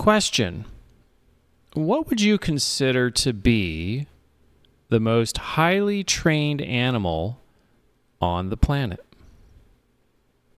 Question What would you consider to be the most highly trained animal on the planet?